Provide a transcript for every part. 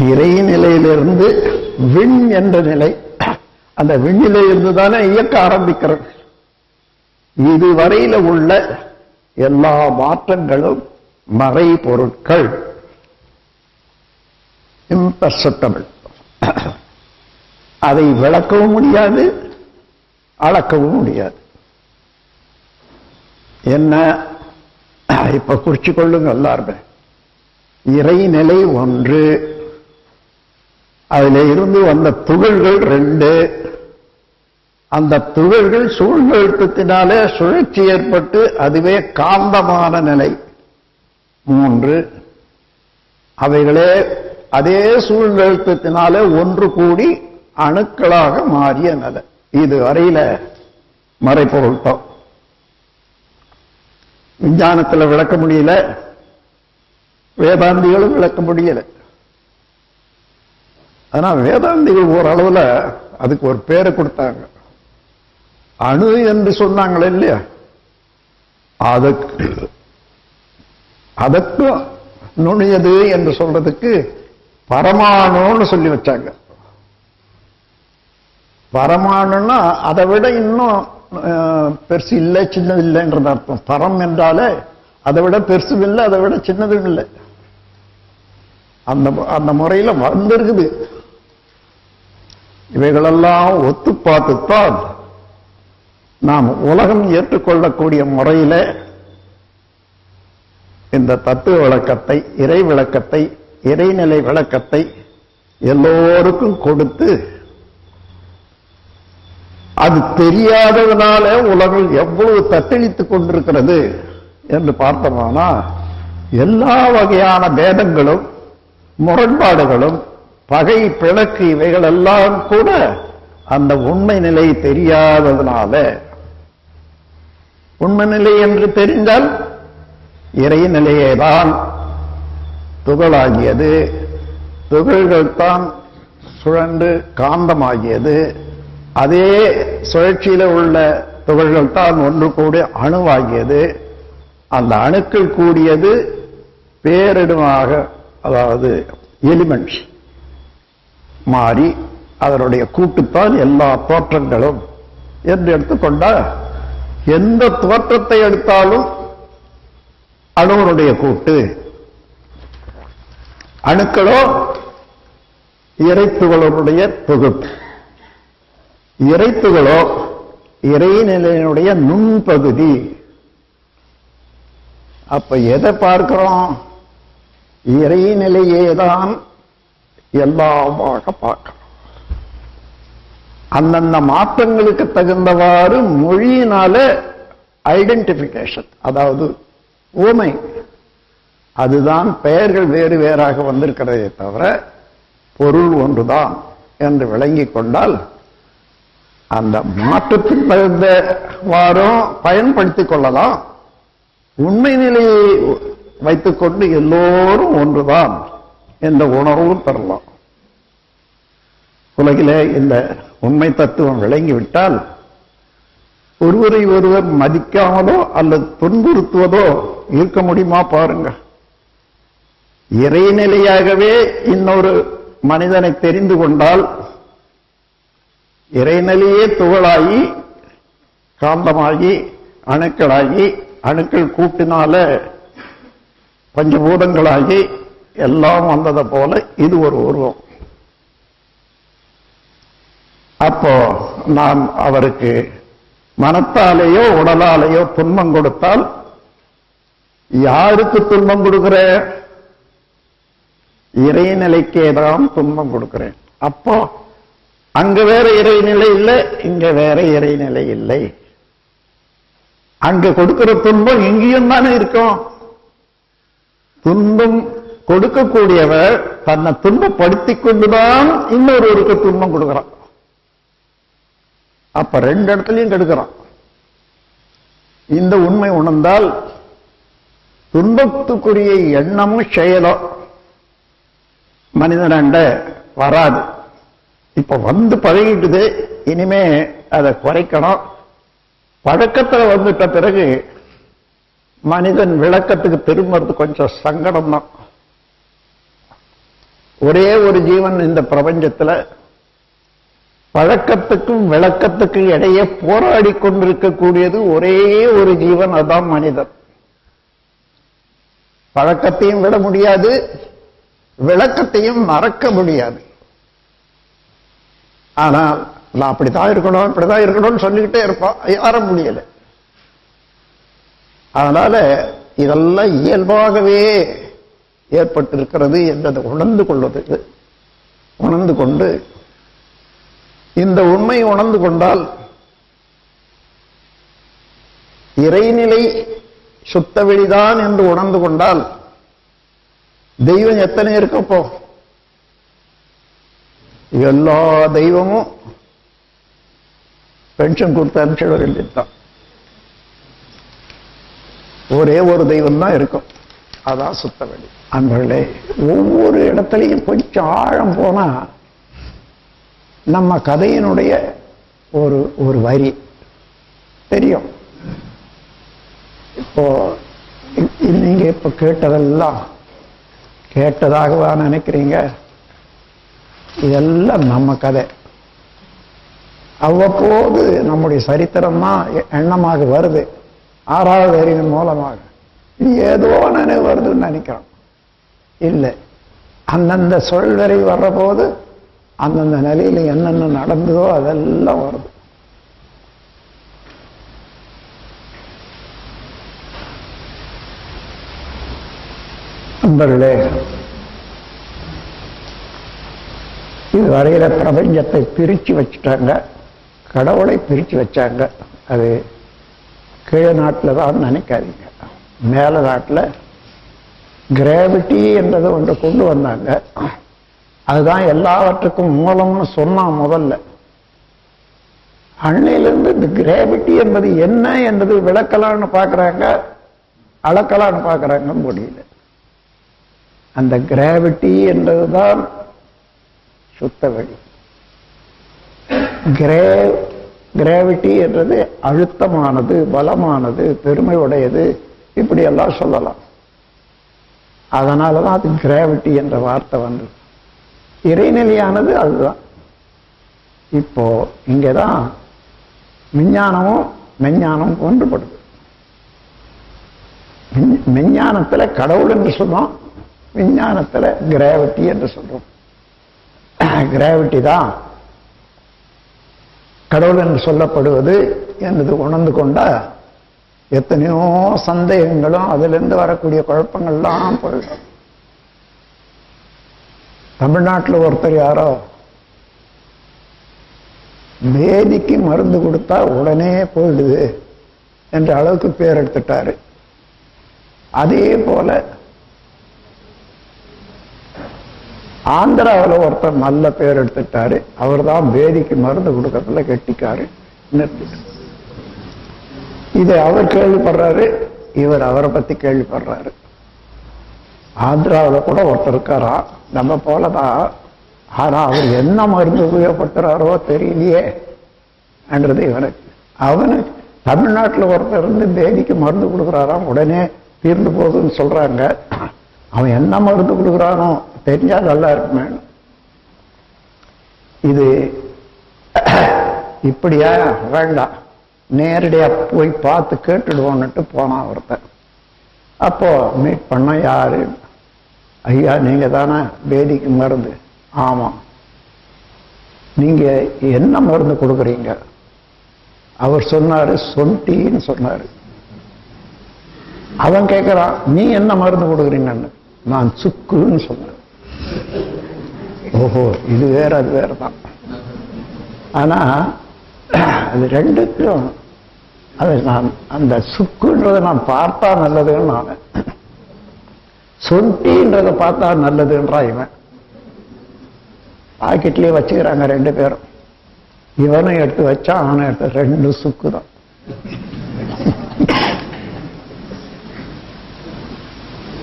இறைநிலையிலிருந்து விண் என்ற நிலை. அந்த விண்ணிலிருந்து தானே இயக்க ஆரம்பிக்கிறது இதுவரையில் உள்ள எல்லா மாற்றங்களும் மறை பொருட்கள் இம்பர்செப்டபிள் அதை விளக்கவும் முடியாது அளக்கவும் முடியாது. என்ன? இப்ப குறிச்சு கொள்ளுங்க எல்லாருமே. இறைநிலை ஒன்று. அதில் இருந்து வந்த துகள்கள் ரெண்டு. அந்த துகள்கள் சூழ்நிறுத்தத்தினாலே சுழற்சி ஏற்பட்டு அதுவே காந்தமான நிலை. மூன்று. அவைகளே அதே சூழ்நிறுத்தத்தினாலே ஒன்று கூடி அணுக்களாக மாறிய நிலை. இது வரையில மறைப்பொருட்டம் விஞ்ஞானத்தில் விளக்க முடியல. வேதாந்திகளும் விளக்க முடியலை. ஆனா வேதாந்திகள் ஓரளவுல அதுக்கு ஒரு பேரை கொடுத்தாங்க. அணு என்று சொன்னாங்களே இல்லையா? அதுக்கு அதற்கும் நுழையது என்று சொல்றதுக்கு பரமாணுன்னு சொல்லி வச்சாங்க. பரமாணுன்னா அதை விட இன்னும் அஹ், பெருசு இல்லை சின்னது இல்லைன்றது அர்த்தம். பரம் என்றாலே அதை விட பெருசும் இல்லை அதை விட சின்னதும் இல்லை. அந்த அந்த முறையில வந்திருக்குது. இவைகளெல்லாம் ஒத்து பார்த்துத்தான் நாம் உலகம் ஏற்றுக்கொள்ளக்கூடிய முறையில இந்த தத்துவ விளக்கத்தை இறை விளக்கத்தை இறைநிலை விளக்கத்தை எல்லோருக்கும் கொடுத்து அது தெரியாததுனால உலகம் எவ்வளவு தத்தளித்துக் கொண்டிருக்கிறது என்று பார்த்தோம்னா எல்லா வகையான பேதங்களும் முரண்பாடுகளும் பகை பிணக்கு இவைகள் எல்லாம் கூட அந்த உண்மை நிலை தெரியாததுனால உண்மை நிலை என்று தெரிந்தால் இறை நிலையேதான் துகளாகியது. துகள்கள் தான் சுழண்டு காந்தமாகியது. அதே சுழற்சியில் உள்ள துகள்கள் தான் ஒன்று கூடி அணுவாகியது. அந்த அணுக்கள் கூடியது பேரிடமாக அதாவது எலிமெண்ட்ஸ். மாறி அதனுடைய கூட்டுத்தான் எல்லா தோற்றங்களும் என்று எடுத்துக்கொண்டா எந்த தோற்றத்தை எடுத்தாலும் அணுவனுடைய கூட்டு. அணுக்களோ இறைத்துகளுடைய தொகுப்பு. இறைத்துகளோ இறைநிலையினுடைய நுண்பகுதி. அப்ப எதை பார்க்கிறோம்? இறைநிலையேதான் எல்லாமாக பார்க்கணும். அந்தந்த மாற்றங்களுக்கு தகுந்தவாறு மொழியினால ஐடென்டிபிகேஷன் அதாவது ஊமை அதுதான் பெயர்கள் வேறு வேறாக வந்திருக்கிறதே தவிர பொருள் ஒன்றுதான் என்று விளங்கி கொண்டால் அந்த மாற்றத்தின் தகுந்தவாறும் பயன்படுத்திக் கொள்ளலாம். உண்மை நிலையை வைத்துக்கொண்டு எல்லோரும் ஒன்றுதான். என்ற உணர்வும் பெறலாம் உலகிலே இந்த உண்மை தத்துவம் விளங்கிவிட்டால் ஒருவரை ஒருவர் மதிக்காமலோ அல்லது துன்புறுத்துவதோ இருக்க முடியுமா பாருங்க. இறைநிலையாகவே இன்னொரு மனிதனை தெரிந்து கொண்டால் இறைநிலையே துகளாகி காந்தமாகி அணுக்களாகி அணுக்கள் கூட்டினால பஞ்சபூதங்களாகி எல்லாம் வந்ததை போல இது ஒரு உருவம். அப்போ நாம் அவருக்கு மனத்தாலேயோ உடலாலேயோ துன்பம் கொடுத்தால் யாருக்கு துன்பம் கொடுக்கிற? இறைநிலைக்கே தான் துன்பம் கொடுக்கிறேன். அப்போ அங்க வேற இறைநிலை இல்லை இங்க வேற இறைநிலை இல்லை. அங்க கொடுக்கிற துன்பம் இங்கேயும் தானே இருக்கும். துன்பம் கொடுக்கக்கூடியவர் தன்னை துன்பப்படுத்திக் கொண்டுதான் இன்னொருவருக்கு துன்பம் கொடுக்கிறான். அப்ப ரெண்டு இடத்துலயும் கெடுக்கிறான். இந்த உண்மை உணர்ந்தால் துன்பத்துக்குரிய எண்ணமும் செயலும் மனிதனாண்ட வராது. இப்ப வந்து பழகிட்டுது இனிமே அதை குறைக்கணும். பழக்கத்துல வந்துட்ட பிறகு மனிதன் விளக்கத்துக்கு திரும்புறது கொஞ்சம் சங்கடம் தான் ஒரே ஒரு ஜீவன் இந்த பிரபஞ்சத்துல பழக்கத்துக்கும் விளக்கத்துக்கும் இடையே போராடி கொண்டிருக்கக்கூடியது ஒரே ஒரு ஜீவன் அதான் மனிதன். பழக்கத்தையும் விட முடியாது விளக்கத்தையும் மறக்க முடியாது. ஆனால் நான் அப்படித்தான் இருக்கணும் இப்படிதான் இருக்கணும்னு சொல்லிக்கிட்டே இருப்பான் யாரும் முடியல. அதனால இதெல்லாம் இயல்பாகவே ஏற்பட்டிருக்கிறது என்றதை உணர்ந்து கொள்வது உணர்ந்து கொண்டு இந்த உண்மையை உணர்ந்து கொண்டால் இறைநிலை சுத்த வெளிதான் என்று உணர்ந்து கொண்டால் தெய்வம் எத்தனை இருக்கப்போ எல்லா தெய்வமும் பென்ஷன் கொடுத்து அனுப்பிச்சிட வேண்டியதுதான். ஒரே ஒரு தெய்வம் தான் இருக்கும். அதான் சுத்த வெளி அன்பர்களே ஒவ்வொரு இடத்துலையும் கொஞ்சம் ஆழம் போனா நம்ம கதையினுடைய ஒரு ஒரு வரி. தெரியும். இப்போ நீங்க இப்ப கேட்டதெல்லாம் கேட்டதாகவா நினைக்கிறீங்க? இதெல்லாம் நம்ம கதை. அவ்வப்போது நம்முடைய சரித்திரம் தான் எண்ணமாக வருது. ஆறாவது அறிவின் மூலமாக. இது ஏதோ நினைவு வருதுன்னு நினைக்கிறோம். இல்லை. அந்தந்த சொல்வரை வர்றபோது அந்தந்த நிலையில் என்னென்ன நடந்ததோ அதெல்லாம் வருது. நண்பர்களே இதுவரையில பிரபஞ்சத்தை பிரிச்சு வச்சுட்டாங்க. கடவுளை பிரிச்சு வச்சாங்க. அது கீழே நாட்டில் தான் நினைக்காதீங்க. மேல நாட்டில் கிராவிட்டி என்றதை ஒன்று கொண்டு வந்தாங்க. அதுதான் எல்லாவற்றுக்கும் மூலம்னு சொன்னான் முதல்ல. அன்னையிலிருந்து இந்த கிராவிட்டி என்பது என்ன என்பது விளக்கலான்னு பார்க்குறாங்க. அளக்கலான்னு பார்க்கறாங்க முடியல. அந்த கிராவிட்டி என்றதுதான் சுத்த வழி. கிரே கிராவிட்டி என்றது அழுத்தமானது பலமானது பெருமை உடையது இப்படியெல்லாம் சொல்லலாம். அதனால தான் அது கிராவிட்டி என்ற வார்த்தை வந்தது. இறைநிலையானது அதுதான். இப்போ இங்கே தான் விஞ்ஞானமும் மெஞ்ஞானமும் ஒன்றுபடுது விஞ்- கடவுள் என்று சொல்கிறோம் விஞ்ஞானத்தில் கிராவிட்டி என்று சொல்கிறோம் கிராவிட்டி தான் கடவுள் என்று சொல்லப்படுவது என்பது உணர்ந்து கொண்டா எத்தனையோ சந்தேகங்களும் அதிலிருந்து வரக்கூடிய குழப்பங்கள்லாம் போயிடும் தமிழ்நாட்டில் ஒருத்தர் யாரோ பேதிக்கு மருந்து கொடுத்தா உடனே போயிடுது என்ற அளவுக்கு பேர் எடுத்துட்டாரு. அதே போல ஆந்திராவில் ஒருத்தர் நல்ல பேர் எடுத்துட்டாரு. அவர் தான் பேதிக்கு மருந்து கொடுக்கறதுல கெட்டிக்காரு. நிறுத்திட்டு இதை அவர் கேள்விப்படுறாரு இவர் அவரை பத்தி கேள்விப்படுறாரு. ஆந்திராவில் கூட ஒருத்தர் இருக்காரா? நம்ம போலதான் ஆனா அவர் என்ன மருந்து உபயோகப்படுத்துறாரோ தெரியலையே. என்றது இவனுக்கு. அவனு தமிழ்நாட்டில் ஒருத்தர் இருந்து பேதிக்கு மருந்து கொடுக்குறாராம் உடனே தீர்ந்து போகுதுன்னு சொல்றாங்க. அவன் என்ன மருந்து கொடுக்குறானோ தெரிஞ்சா நல்லா இருக்குமே. இது இப்படியா? வேண்டாம். நேரடியா போய் பார்த்து கேட்டுடுவோன்னுட்டு போனான் ஒருத்தன். அப்போ மீட் பண்ண யாரு? ஐயா நீங்கள் தானே வேதிக்கு மருந்து? ஆமாம் நீங்க என்ன மருந்து கொடுக்குறீங்க? அவர் சொன்னாரு சொன்டின்னு சொன்னாரு. அவன் கேட்குறான் நீ என்ன மருந்து கொடுக்குறீங்கன்னு? நான் சுக்குன்னு சொன்னேன். ஓஹோ இது வேற அது வேற தான் ஆனா அது ரெண்டுக்கும் அது நான் அந்த சுக்குன்றதை நான் பார்த்தா நல்லதுன்னு நான் சொன்டின்றதை பார்த்தா நல்லதுன்றா இவன். பாக்கெட்லயே வச்சுக்கிறாங்க ரெண்டு பேரும். இவனும் எடுத்து வச்சா அவனும் எடுத்து ரெண்டு சுக்கு தான்.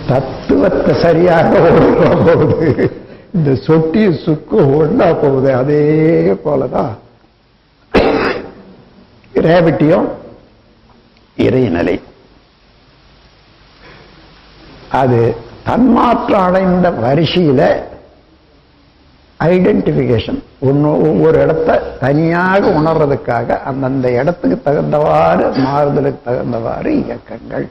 தத்துவத்தை சரியாக ஒழுங்கா போகுது. இந்த சொட்டி சுக்கு ஒண்ணா போகுது. அதே போலதான். கிராவிட்டியும் இறைநிலை அது தன்மாற்றம் அடைந்த வரிசையில் ஐடென்டிஃபிகேஷன் ஒன்று ஒவ்வொரு இடத்த தனியாக உணர்றதுக்காக அந்தந்த இடத்துக்கு தகுந்தவாறு மாறுதலுக்கு தகுந்தவாறு இயக்கங்கள்.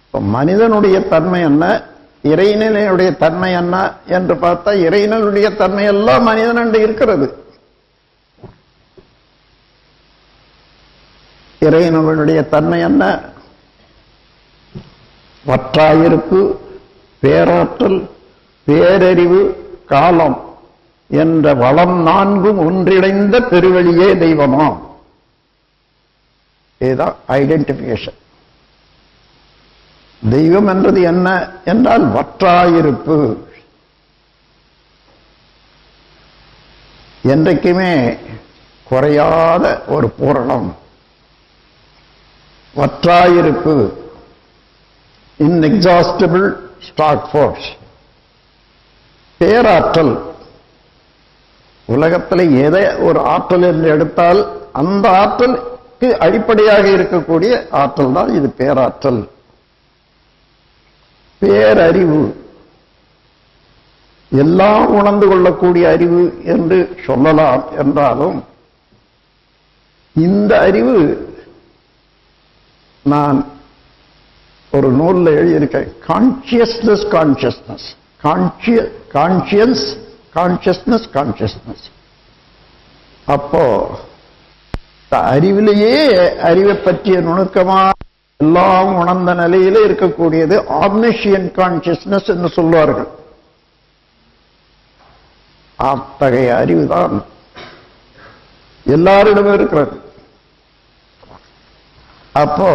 இப்போ மனிதனுடைய தன்மை என்ன? இறைநிலையுடைய தன்மை என்ன? என்று பார்த்தா இறைநிலையுடைய தன்மை எல்லாம் என்று இருக்கிறது. இறைவனுடைய தன்மை என்ன? வற்றாயிருப்பு பேராற்றல் பேரறிவு காலம் என்ற வளம் நான்கும் ஒன்றிணைந்த பெருவழியே தெய்வமாம் இதுதான் ஐடென்டிபிகேஷன் தெய்வம் என்றது என்ன என்றால் வற்றாயிருப்பு. என்றைக்குமே குறையாத ஒரு பூரணம். வற்றாயிருப்பு இன்எக்ஸாஸ்டபிள் ஸ்டாக் ஃபோர்ஸ் பேராற்றல். உலகத்தில் எதை ஒரு ஆற்றல் என்று எடுத்தால் அந்த ஆற்றலுக்கு அடிப்படையாக இருக்கக்கூடிய ஆற்றல் தான் இது பேராற்றல். பேரறிவு. எல்லாம் உணர்ந்து கொள்ளக்கூடிய அறிவு என்று சொல்லலாம் என்றாலும் இந்த அறிவு நான் ஒரு நூலில் எழுதியிருக்கேன். Consciousness consciousness conscious conscience consciousness consciousness அப்போ அறிவிலேயே அறிவை பற்றிய நுணுக்கமா எல்லாம் உணர்ந்த நிலையில இருக்கக்கூடியது ஆம்னிஷியன் கான்சியஸ்னஸ் என்று சொல்வார்கள். அத்தகைய அறிவுதான் எல்லாரிடமும் இருக்கிறது. அப்போ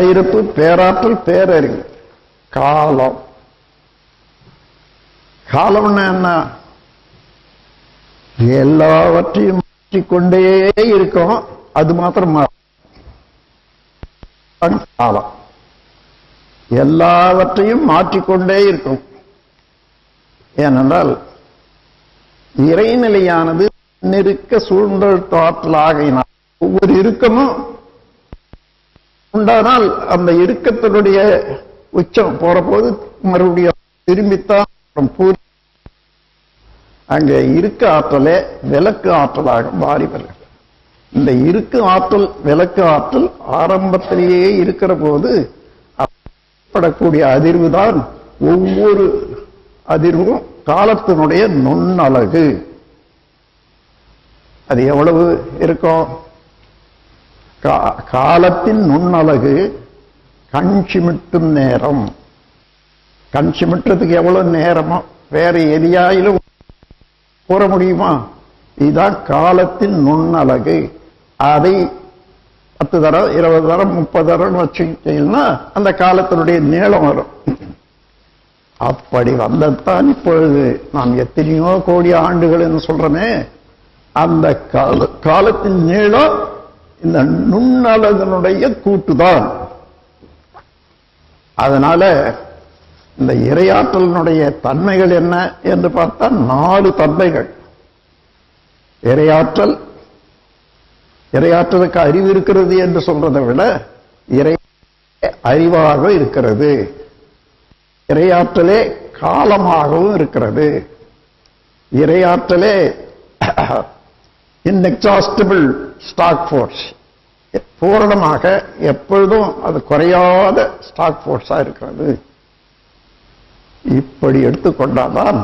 இருப்பு பேராற்றல் பேரறிவு காலம். காலம்னா என்ன? எல்லாவற்றையும் மாற்றிக்கொண்டே இருக்கும். அது மாத்திரம்? காலம். எல்லாவற்றையும் மாற்றிக்கொண்டே இருக்கும். ஏனென்றால் இறைநிலையானது நெருக்க சூழ்ந்தல் ஆற்றல் ஆகையினால் ஒவ்வொரு இறுக்கமும் உண்டானால் அந்த இறுக்கத்தினுடைய உச்சம் போற போது மறுபடியும் திரும்பித்தான் பூரி. அங்கே இருக்க ஆற்றலே விளக்கு ஆற்றலாக மாறி வருகிறது இந்த இருக்கு ஆற்றல் விளக்கு ஆற்றல் ஆரம்பத்திலேயே இருக்கிற போது படக்கூடிய அதிர்வு தான் ஒவ்வொரு அதிர்வும் காலத்தினுடைய நுண்ணழகு. அது எவ்வளவு இருக்கும்? காலத்தின் நுண்ணழகு கண் சிமிட்டும் நேரம். கண் சிமிட்டுறதுக்கு எவ்வளவு நேரமோ வேற எரியாயிலும் கூற முடியுமா? இதுதான் காலத்தின் நுண்ணழகு அதை பத்து தரம் இருபது தரம் முப்பது தரம் வச்சுக்கிட்டீங்கன்னா அந்த காலத்தினுடைய நீளம் வரும். அப்படி வந்ததுதான் இப்பொழுது. நாம் எத்தனையோ கோடி ஆண்டுகள் என்று சொல்றமே அந்த கால காலத்தின் நீளம் இந்த நுண்ணழகனுடைய கூட்டுதான். அதனால இந்த இரையாற்றலினுடைய தன்மைகள் என்ன என்று பார்த்தா நாலு தன்மைகள். இரையாற்றல் இரையாற்றலுக்கு அறிவு இருக்கிறது என்று சொல்றதை விட இறை அறிவாக இருக்கிறது. இரையாற்றலே காலமாகவும் இருக்கிறது. இரையாற்றலே இன்எக்ஸாஸ்டிபிள் ஸ்டாக் ஃபோர்ஸ் பூரணமாக எப்பொழுதும் அது குறையாத ஸ்டாக் ஃபோர்ஸா இருக்கிறது. இப்படி எடுத்துக்கொண்டாதான்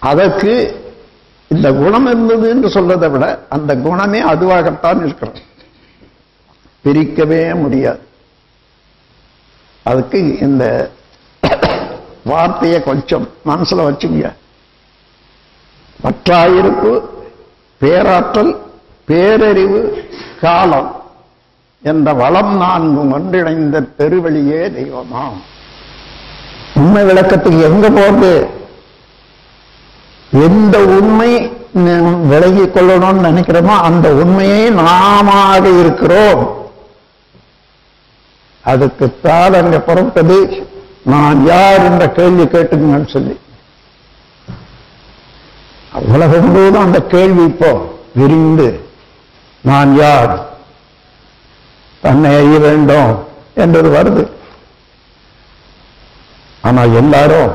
அதற்கு இந்த குணம் இருந்தது என்று சொல்றதை விட அந்த குணமே அதுவாகத்தான் இருக்கிறது. பிரிக்கவே முடியாது. அதுக்கு இந்த வார்த்தையை கொஞ்சம் மனசுல வச்சுங்க. பற்றாயிருப்பு பேராற்றல் பேரறிவு காலம் என்ற வளம் நான்கு ஒன்றிணைந்த பெருவழியே தெய்வமாம். உண்மை விளக்கத்துக்கு எங்க போறது? எந்த உண்மை விலகிக் கொள்ளணும்னு நினைக்கிறோமோ அந்த உண்மையை நாம இருக்கிறோம். அதுக்குத்தான் அங்க பிறப்பது நான் யார் என்ற கேள்வி கேட்டுங்கன்னு சொல்லி. உலகம் போதும் அந்த கேள்வி இப்போ விரிந்து நான் யார்? தன்னை அறிய வேண்டும் என்றது வருது. ஆனால் எல்லாரும்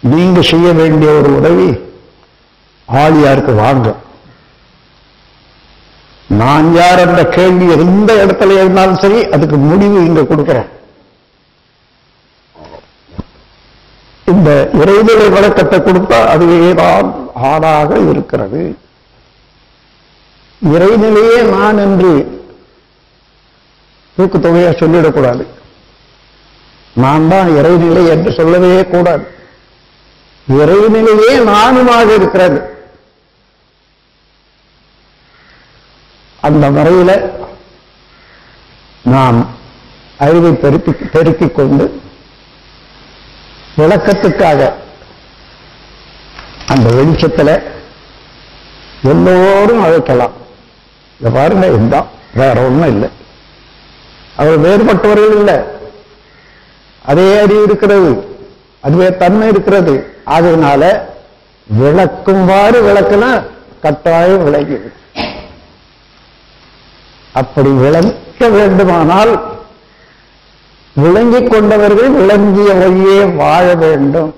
நீங்க செய்ய வேண்டிய ஒரு உதவி ஆழியாருக்கு வாங்க. நான் யார் என்ற கேள்வி எந்த இடத்துல இருந்தாலும் சரி அதுக்கு முடிவு இங்க கொடுக்கிறேன். இந்த இறைநிலை வழக்கத்தை கொடுத்தா அதுவேதான் ஆடாக இருக்கிறது. இறைநிலையே நான் என்று தூக்கு தொகையாக சொல்லிடக்கூடாது. நான் தான் இறைநிலை என்று சொல்லவே கூடாது. இறைநிலையே நானுமாக இருக்கிறது. அந்த முறையில நாம் அறிவை பெருக்கி பெருக்கிக் கொண்டு விளக்கத்துக்காக. அந்த வெளிச்சத்தில் எல்லோரும் அழைக்கலாம். இதை பாருங்க இதுதான். வேற ஒண்ணும் இல்லை. அவர் வேறுபட்டவர்கள் இல்லை. அதே அறிவு இருக்கிறது. அதுவே தன்மை இருக்கிறது. அதனால விளக்கும்வாறு விளக்குனா கட்டாயம் விளங்கி அப்படி விளக்க வேண்டுமானால் விளங்கிக் கொண்டவர்கள் விளங்கிய வழியே வாழ வேண்டும்.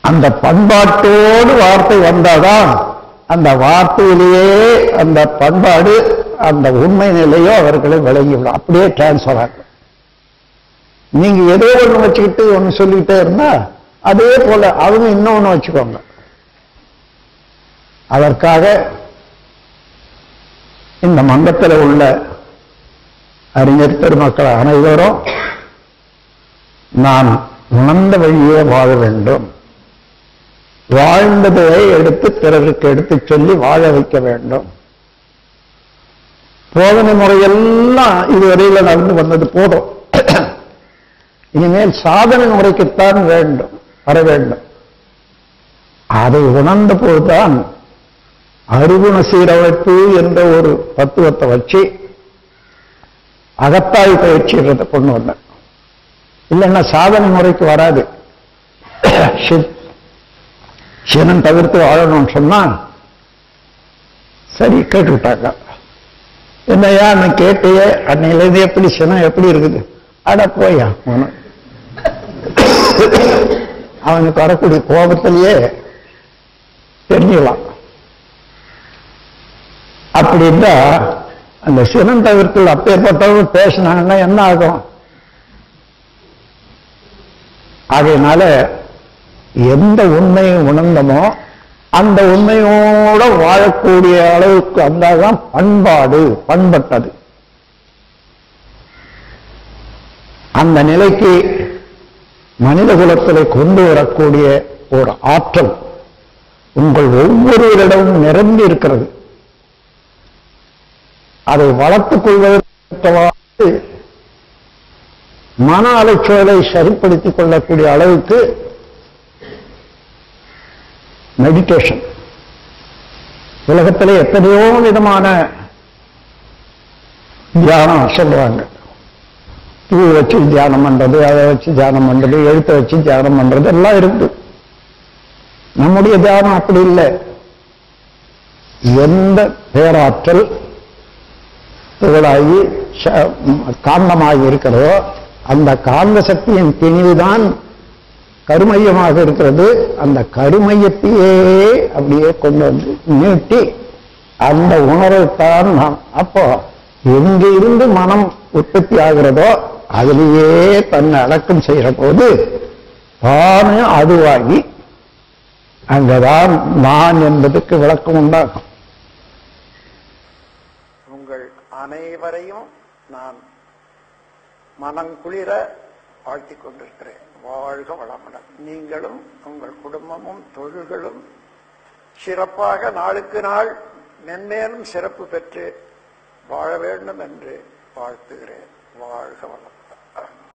அந்த பண்பாட்டோடு வார்த்தை வந்தாதான் அந்த வார்த்தையிலேயே அந்த பண்பாடு அந்த உண்மை நிலையோ அவர்களை விளங்கிவிடும். அப்படியே டிரான்ஸ்பர் ஆகும். நீங்க ஏதோ ஒண்ணு வச்சுக்கிட்டு ஒன்று சொல்லிக்கிட்டே இருந்தா அதே போல அவங்க இன்னொன்று வச்சுக்கோங்க. அதற்காக இந்த மங்கத்தில் உள்ள அறிஞர் பெருமக்கள் அனைவரும் நான் உணர்ந்த வழியே வாழ வேண்டும். வாழ்ந்ததை எடுத்து பிறருக்கு எடுத்து சொல்லி வாழ வைக்க வேண்டும். போதனை முறையெல்லாம் இதுவரையில் நடந்து வந்தது போதும். இனிமேல் சாதனை முறைக்குத்தான் வேண்டும் வர வேண்டும். அதை உணர்ந்த போதுதான் அருகுண சீரமைப்பு என்ற ஒரு தத்துவத்தை வச்சு அகத்தாய் பயிற்சின்றதை கொண்டு வந்தேன் இல்லைன்னா சாதனை முறைக்கு வராது. சினம் தவிர்த்து வாழணும்னு சொன்னா சரி கேட்டுவிட்டாங்க என்னையா நான் கேட்டையே? அன்னையிலேருந்து எப்படி சினம் எப்படி இருக்குது? அட போயா அவனு அவனுக்கு வரக்கூடிய கோபத்திலேயே தெரிஞ்சுக்கலாம். இருந்தா அந்த சினம் தவிர்த்து அப்பேற்பட்டவங்க பேசினாங்கன்னா என்ன ஆகும்? ஆகையினால எந்த உண்மையை உணர்ந்தமோ அந்த உண்மையோட வாழக்கூடிய அளவுக்கு வந்தாதான் பண்பாடு பண்பட்டது. அந்த நிலைக்கு மனித குலத்திலே கொண்டு வரக்கூடிய ஒரு ஆற்றல் உங்கள் ஒவ்வொருவரிடமும் நிரம்பி இருக்கிறது. அதை வளர்த்துக் கொள்வதற்கு மன அலைச்சோலை சரிப்படுத்திக் கொள்ளக்கூடிய அளவுக்கு மெடிடேஷன் உலகத்திலே எத்தனையோ விதமான தியானம் சொல்றாங்க. தூ வச்சு தியானம் பண்றது அதை வச்சு தியானம் பண்றது எழுத்தை வச்சு தியானம் பண்றது எல்லாம் இருக்கு. நம்முடைய தியானம் அப்படி இல்லை. எந்த பேராற்றல் புகழாகி காந்தமாக இருக்கிறதோ அந்த காந்த சக்தியின் திணிவுதான் கருமையமாக இருக்கிறது. அந்த கருமையத்தையே அப்படியே கொண்டு வந்து நீட்டி அந்த உணர்வைத்தான் நாம். அப்போ எங்கிருந்து மனம் உற்பத்தி ஆகிறதோ அதிலேயே தன்னை அடக்கம் செய்கிற போது தானே அதுவாகி அங்கதான் நான் என்பதற்கு விளக்கம் உண்டாகும் உங்கள் அனைவரையும் நான் மனங்குளிர வாழ்த்திக் கொண்டிருக்கிறேன். வாழ்க வளமுடன். நீங்களும் உங்கள் குடும்பமும் தொழில்களும் சிறப்பாக நாளுக்கு நாள் மென்மேலும் சிறப்பு பெற்று வாழ வேண்டும் என்று வாழ்த்துகிறேன். வாழ்க வளம்